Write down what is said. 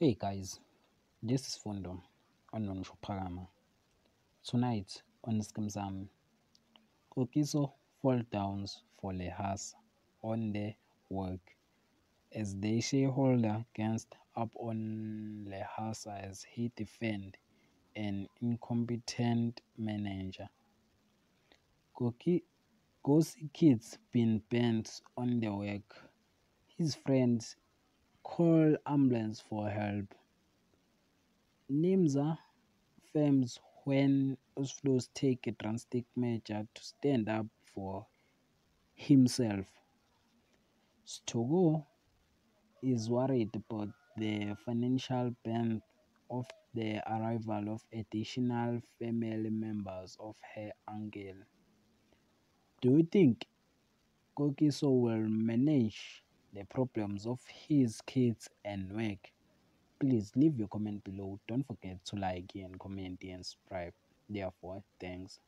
Hey guys, this is Fundo on Nonchophakama. Tonight on Skeem Saam, Kokiso fall downs for Lehasa on the work as the shareholder gets up on Lehasa as he defend an incompetent manager. Koki Gosi kids been bent on the work. His friends call ambulance for help. NIMZA firms when Osflows take a drastic measure to stand up for himself. Stogo is worried about the financial burden of the arrival of additional family members of her uncle. Do you think Kokiso will manage the problems of his kids and work? Please leave your comment below. Don't forget to like and comment and subscribe. Therefore, thanks.